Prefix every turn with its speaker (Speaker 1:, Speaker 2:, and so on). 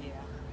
Speaker 1: Yeah.